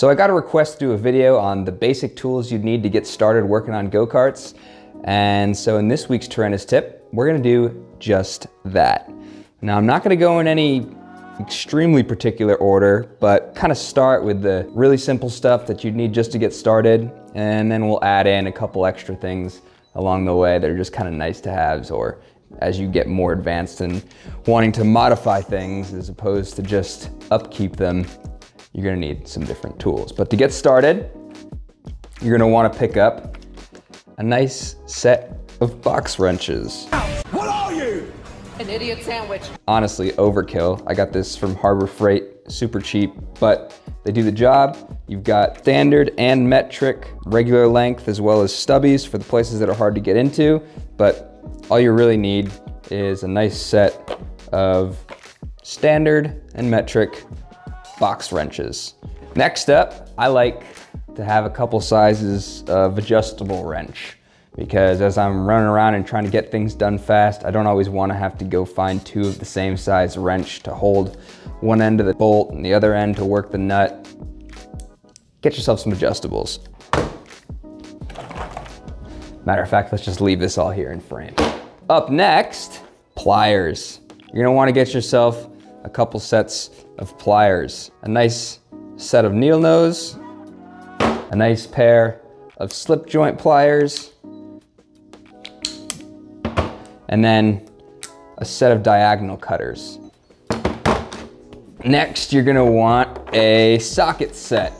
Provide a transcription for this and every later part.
So I got a request to do a video on the basic tools you'd need to get started working on go-karts. And so in this week's Tyranis tip, we're gonna do just that. Now I'm not gonna go in any extremely particular order, but kind of start with the really simple stuff that you'd need just to get started. And then we'll add in a couple extra things along the way that are just kind of nice to haves or as you get more advanced and wanting to modify things as opposed to just upkeep them, you're gonna need some different tools. But to get started, you're gonna wanna pick up a nice set of box wrenches. What are you? An idiot sandwich. Honestly, overkill. I got this from Harbor Freight, super cheap, but they do the job. You've got standard and metric, regular length, as well as stubbies for the places that are hard to get into. But all you really need is a nice set of standard and metric box wrenches. Next up, I like to have a couple sizes of adjustable wrench because as I'm running around and trying to get things done fast, I don't always wanna have to go find two of the same size wrench to hold one end of the bolt and the other end to work the nut. Get yourself some adjustables. Matter of fact, let's just leave this all here in frame. Up next, pliers. You're gonna wanna get yourself a couple sets of pliers. A nice set of needle nose, a nice pair of slip joint pliers, and then a set of diagonal cutters. Next, you're gonna want a socket set.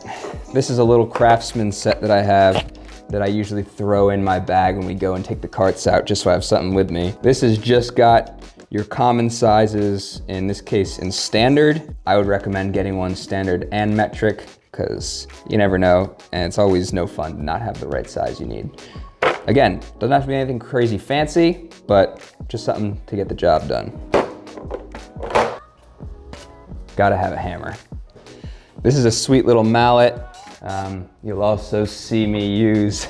This is a little craftsman set that I have that I usually throw in my bag when we go and take the carts out just so I have something with me. This has just got your common sizes, in this case in standard. I would recommend getting one standard and metric because you never know and it's always no fun to not have the right size you need. Again, doesn't have to be anything crazy fancy, but just something to get the job done. Gotta have a hammer. This is a sweet little mallet. Um, you'll also see me use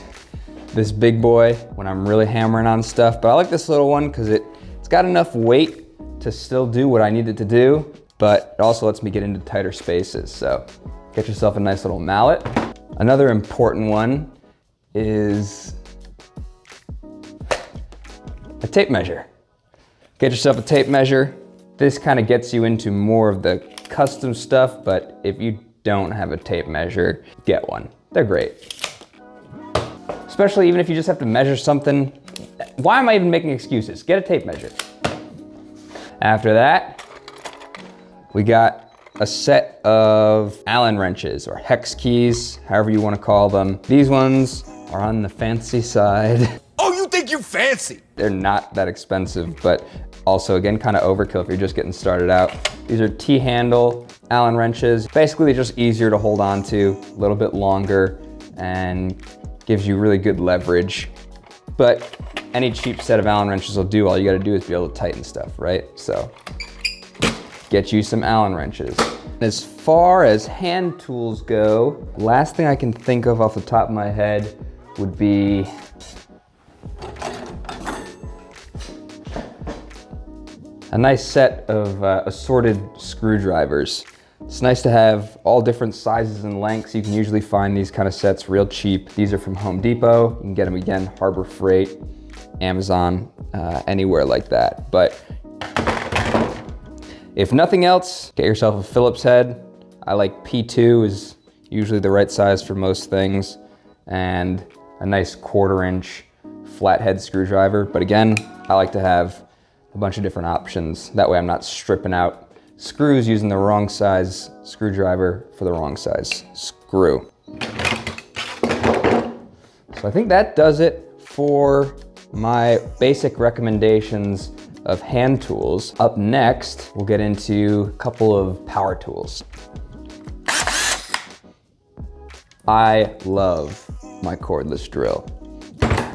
this big boy when I'm really hammering on stuff, but I like this little one because it, got enough weight to still do what I need it to do, but it also lets me get into tighter spaces. So get yourself a nice little mallet. Another important one is a tape measure. Get yourself a tape measure. This kind of gets you into more of the custom stuff, but if you don't have a tape measure, get one. They're great. Especially even if you just have to measure something. Why am I even making excuses? Get a tape measure. After that, we got a set of Allen wrenches or hex keys, however you want to call them. These ones are on the fancy side. Oh, you think you're fancy? They're not that expensive, but also again, kind of overkill if you're just getting started out. These are T-handle Allen wrenches. Basically, they're just easier to hold on to, a little bit longer, and gives you really good leverage. But any cheap set of Allen wrenches will do. All you gotta do is be able to tighten stuff, right? So get you some Allen wrenches. As far as hand tools go, last thing I can think of off the top of my head would be a nice set of uh, assorted screwdrivers. It's nice to have all different sizes and lengths. You can usually find these kind of sets real cheap. These are from Home Depot. You can get them again, Harbor Freight, Amazon, uh, anywhere like that. But if nothing else, get yourself a Phillips head. I like P2 is usually the right size for most things and a nice quarter inch flathead screwdriver. But again, I like to have a bunch of different options. That way I'm not stripping out screws using the wrong size screwdriver for the wrong size screw. So I think that does it for my basic recommendations of hand tools. Up next, we'll get into a couple of power tools. I love my cordless drill.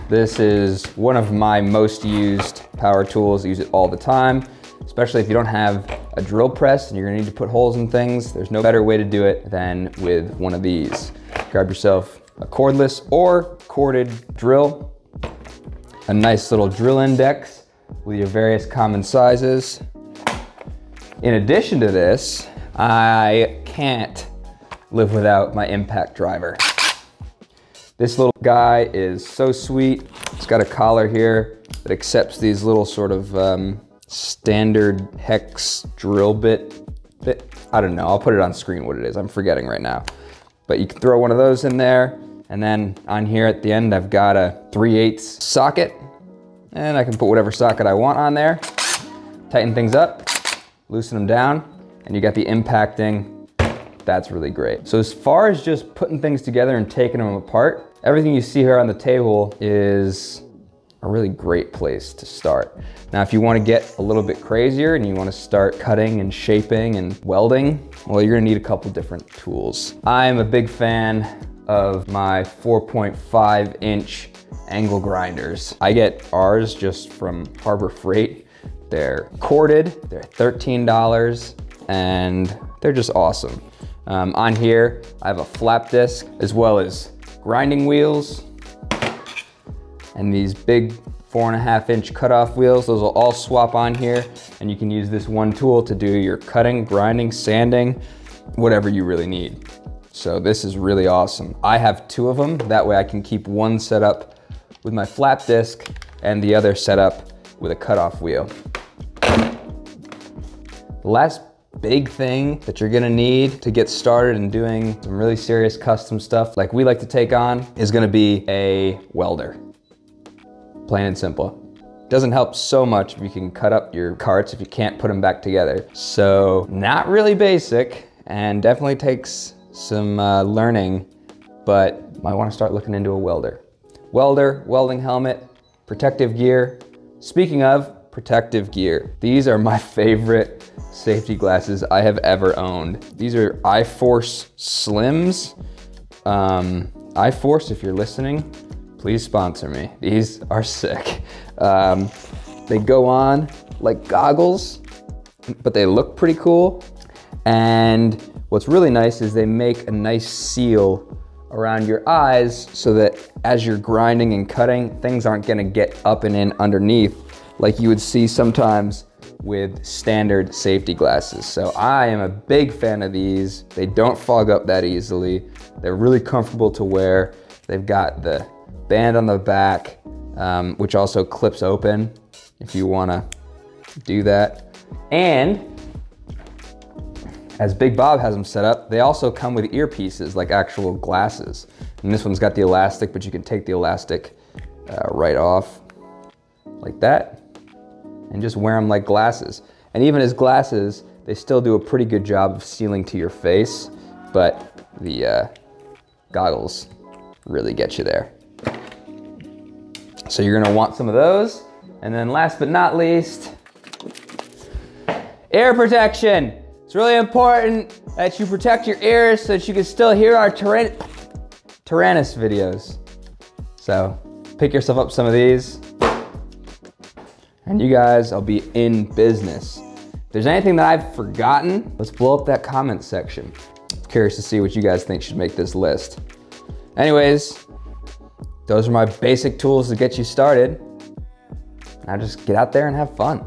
This is one of my most used power tools. I use it all the time, especially if you don't have a drill press and you're gonna need to put holes in things. There's no better way to do it than with one of these. Grab yourself a cordless or corded drill, a nice little drill index with your various common sizes. In addition to this, I can't live without my impact driver. This little guy is so sweet. It's got a collar here that accepts these little sort of um, standard hex drill bit. bit. I don't know, I'll put it on screen what it is. I'm forgetting right now. But you can throw one of those in there. And then on here at the end, I've got a 3 8 socket. And I can put whatever socket I want on there. Tighten things up, loosen them down, and you got the impacting that's really great. So as far as just putting things together and taking them apart, everything you see here on the table is a really great place to start. Now, if you wanna get a little bit crazier and you wanna start cutting and shaping and welding, well, you're gonna need a couple different tools. I'm a big fan of my 4.5 inch angle grinders. I get ours just from Harbor Freight. They're corded, they're $13, and they're just awesome. Um, on here, I have a flap disc as well as grinding wheels and these big four and a half inch cutoff wheels. Those will all swap on here and you can use this one tool to do your cutting, grinding, sanding, whatever you really need. So this is really awesome. I have two of them. That way I can keep one set up with my flap disc and the other set up with a cutoff wheel. The last big thing that you're gonna need to get started in doing some really serious custom stuff like we like to take on is gonna be a welder. Plain and simple. Doesn't help so much if you can cut up your carts if you can't put them back together. So not really basic and definitely takes some uh, learning, but might wanna start looking into a welder. Welder, welding helmet, protective gear. Speaking of protective gear, these are my favorite safety glasses I have ever owned. These are iForce Slims. Um, iForce, if you're listening, please sponsor me. These are sick. Um, they go on like goggles, but they look pretty cool. And what's really nice is they make a nice seal around your eyes so that as you're grinding and cutting, things aren't gonna get up and in underneath like you would see sometimes with standard safety glasses. So I am a big fan of these. They don't fog up that easily. They're really comfortable to wear. They've got the band on the back, um, which also clips open if you wanna do that. And as Big Bob has them set up, they also come with earpieces, like actual glasses. And this one's got the elastic, but you can take the elastic uh, right off like that and just wear them like glasses. And even as glasses, they still do a pretty good job of sealing to your face, but the uh, goggles really get you there. So you're gonna want some of those. And then last but not least, air protection. It's really important that you protect your ears so that you can still hear our Tyran Tyranis videos. So pick yourself up some of these and you guys, I'll be in business. If there's anything that I've forgotten, let's blow up that comment section. Curious to see what you guys think should make this list. Anyways, those are my basic tools to get you started. Now just get out there and have fun.